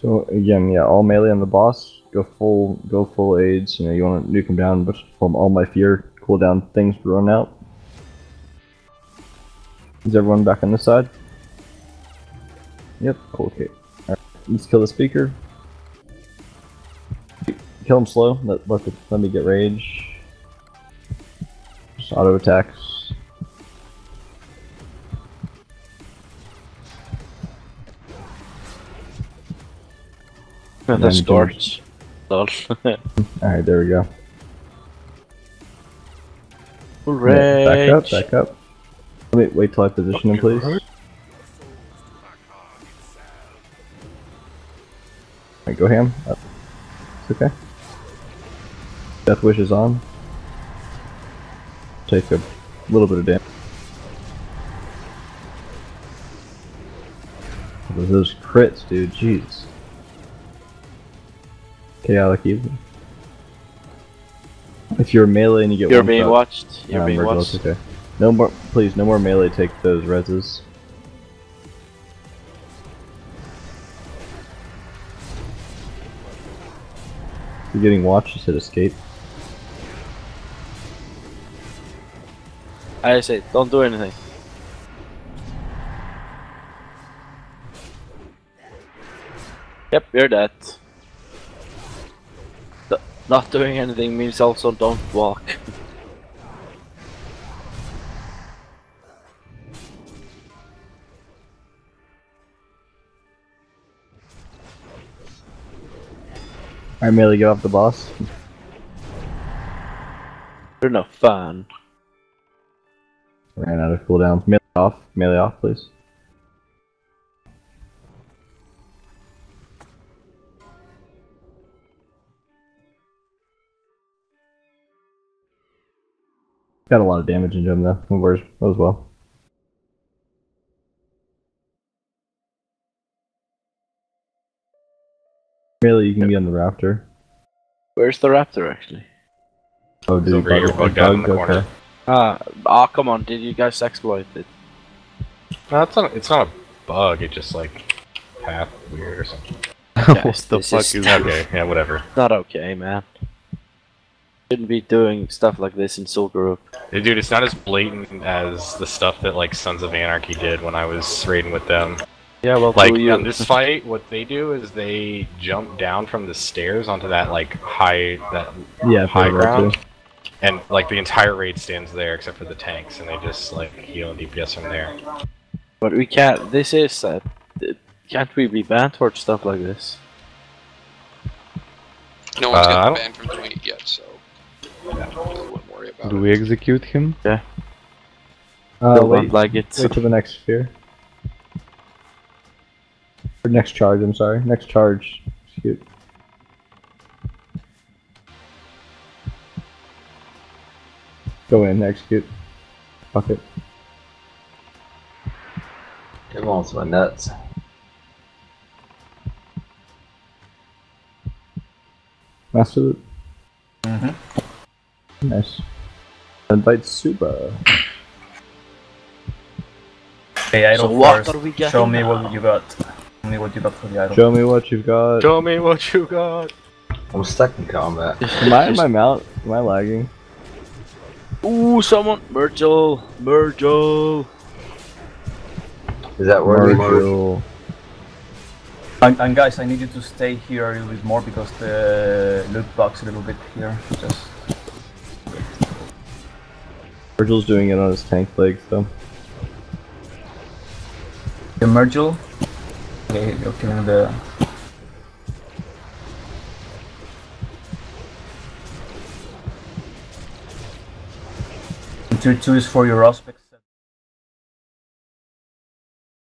So again, yeah, all melee on the boss. Go full, go full aids. You know, you want to nuke him down, but from all my fear cooldown things run out. Is everyone back on this side? Yep, cool. Okay, let's kill the speaker. Kill him slow. Let let, the, let me get rage. Just auto attacks. The storage. Lol. All right, there we go. Hooray! Back up, back up. Let me wait till I position him, please. Alright, go ham. Up. It's okay. Death Wish is on. Take a little bit of damage. Those crits, dude, jeez. Chaotic evil. If you're melee and you get You're one being shot- watched. You're Nah, being watched. okay. No more, please, no more melee. Take those reses. If you're getting watched, just hit escape. I say, don't do anything. Yep, you're dead. Not doing anything means also don't walk. Alright, melee, get off the boss. You're no fun. Ran out of cooldown. Melee off. Melee off, please. Got a lot of damage into him though. Where's as well. Melee, you can be on the raptor. Where's the raptor actually? Oh, dude, over here, bugged out in the corner. Ah, oh come on, did you guys exploit it? No, it's not. It's not a bug. It just like path weird or something. Guys, the fuck is is Okay, yeah, whatever. not okay, man. Shouldn't be doing stuff like this in Zul'Gurub. Dude, it's not as blatant as the stuff that like Sons of Anarchy did when I was raiding with them. Yeah, well, Like do you? on this fight, what they do is they jump down from the stairs onto that like high that Yeah, high ground, too. and like the entire raid stands there except for the tanks, and they just like heal and DPS from there. But we can't. This is. Uh, can't we be banned for stuff like this? No one's Uh, I gotten don't- banned from doing it yet, so I wouldn't Do it. we execute him? Uh, Still wait, like it. wait till the next sphere. Or next charge, I'm sorry. Next charge. Shoot. Go in, execute. Fuck it. It wants my nuts. Master loot. Nice. Invite Suba. Okay, idol So what first. are we Show me now? what you got. Show me what you got for the idol. Show me what you've got. Show me what you got. I'm stuck in combat. Am I, am I mount? Am I lagging? Ooh, someone! Virgil! Virgil! Is that where we And, and guys, I need you to stay here a little bit more because the loot box a little bit here. Just Virgil's doing it on his tank leg, so. the Mergil. Okay, killing the. Tier 2 is for your Auspex.